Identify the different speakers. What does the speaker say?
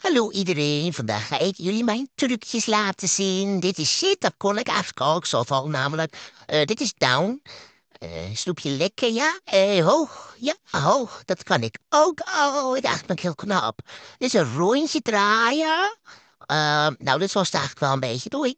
Speaker 1: Hallo iedereen, vandaag ga ik jullie mijn trucjes laten zien. Dit is shit, dat kon ik eigenlijk al namelijk. Eh, dit is down. Uh, snoepje lekker, ja? Uh, hoog, ja, hoog. Dat kan ik ook. Oh, het dacht, ben heel knap. Dit is een rondje draaien. Ehm, nou, dit was het eigenlijk wel een beetje. Doei.